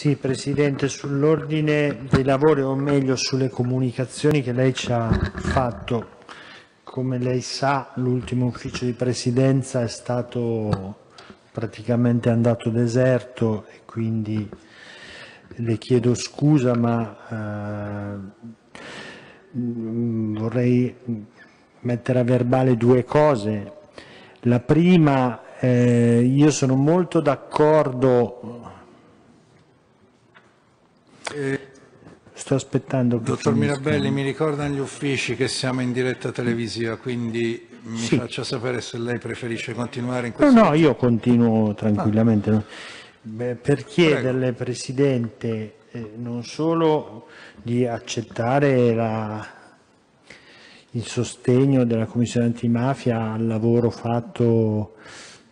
Sì, Presidente, sull'ordine dei lavori o meglio sulle comunicazioni che lei ci ha fatto, come lei sa l'ultimo ufficio di presidenza è stato praticamente andato deserto e quindi le chiedo scusa ma eh, vorrei mettere a verbale due cose. La prima, eh, io sono molto d'accordo Eh, Sto aspettando che Dottor finisca. Mirabelli, mi ricordano gli uffici che siamo in diretta televisiva, quindi mi Sì. faccia sapere se lei preferisce continuare in No, questo no, io continuo tranquillamente. no. Beh, per chiederle, Prego. Presidente, eh, non solo di accettare la- il sostegno della Commissione antimafia al lavoro fatto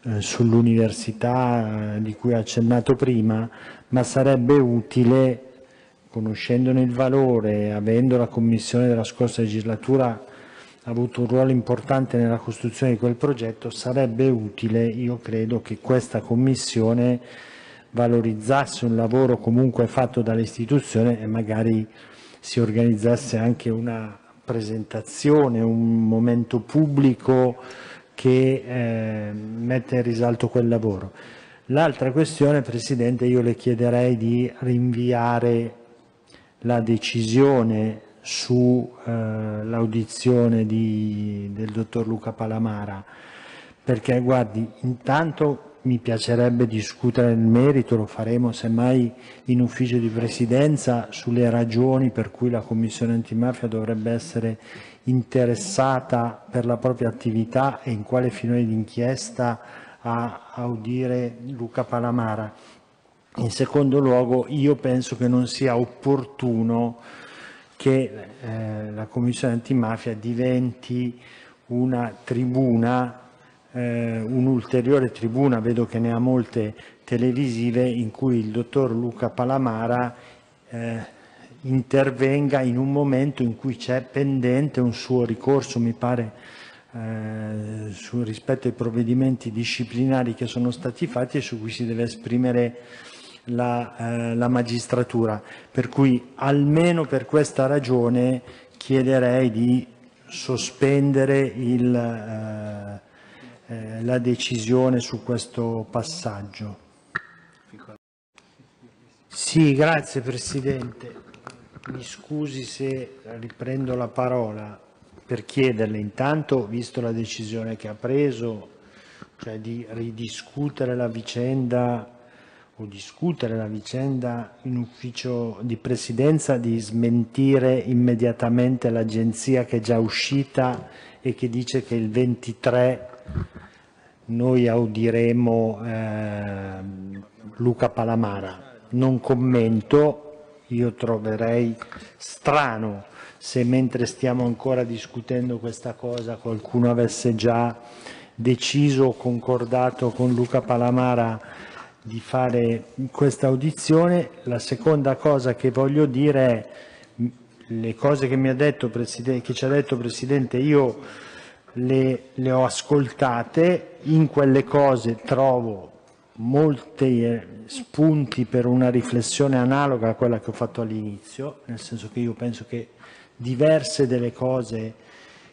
eh, sull'università eh, di cui ha accennato prima, ma sarebbe utile, conoscendone il valore, avendo la Commissione della scorsa legislatura avuto un ruolo importante nella costruzione di quel progetto, sarebbe utile, io credo, che questa Commissione valorizzasse un lavoro comunque fatto dall'istituzione e magari si organizzasse anche una presentazione, un momento pubblico che eh, mette in risalto quel lavoro. L'altra questione, Presidente, io le chiederei di rinviare la decisione sull'audizione del dottor Luca Palamara, perché guardi, intanto mi piacerebbe discutere nel merito, lo faremo semmai in ufficio di presidenza, sulle ragioni per cui la Commissione antimafia dovrebbe essere interessata per la propria attività e in quale filone d'inchiesta a audire Luca Palamara. In secondo luogo, io penso che non sia opportuno che eh, la Commissione antimafia diventi una tribuna, eh, un'ulteriore tribuna, vedo che ne ha molte televisive, in cui il dottor Luca Palamara eh, intervenga in un momento in cui c'è pendente un suo ricorso, mi pare, eh, su- rispetto ai provvedimenti disciplinari che sono stati fatti e su cui si deve esprimere la, eh, la magistratura. Per cui almeno per questa ragione chiederei di sospendere il, eh, eh, la decisione su questo passaggio. Sì, grazie Presidente. Mi scusi se riprendo la parola per chiederle intanto, visto la decisione che ha preso, cioè di ridiscutere la vicenda o discutere la vicenda in ufficio di presidenza, di smentire immediatamente l'agenzia che è già uscita e che dice che il 23 noi audiremo ehm, Luca Palamara. Non commento, io troverei strano se mentre stiamo ancora discutendo questa cosa qualcuno avesse già deciso o concordato con Luca Palamara di fare questa audizione. La seconda cosa che voglio dire è le cose che mi ha detto che ci ha detto Presidente, io le, le ho ascoltate, in quelle cose trovo molti eh, spunti per una riflessione analoga a quella che ho fatto all'inizio, nel senso che io penso che diverse delle cose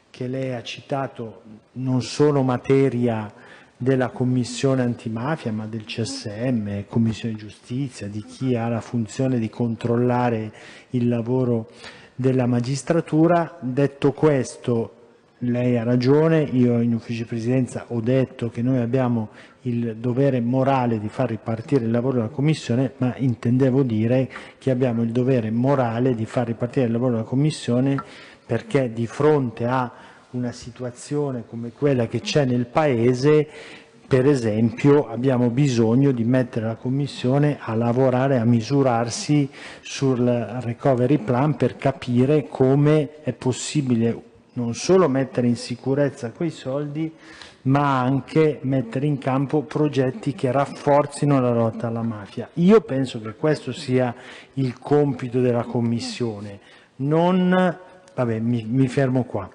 che lei ha citato non sono materia della Commissione antimafia, ma del CSM, Commissione giustizia, di chi ha la funzione di controllare il lavoro della magistratura. Detto questo, lei ha ragione, io in ufficio presidenza ho detto che noi abbiamo il dovere morale di far ripartire il lavoro della Commissione, ma intendevo dire che abbiamo il dovere morale di far ripartire il lavoro della Commissione perché di fronte a una situazione come quella che c'è nel Paese, per esempio, abbiamo bisogno di mettere la Commissione a lavorare, a misurarsi sul recovery plan per capire come è possibile non solo mettere in sicurezza quei soldi, ma anche mettere in campo progetti che rafforzino la lotta alla mafia. Io penso che questo sia il compito della Commissione, non... Vabbè, mi, mi fermo qua.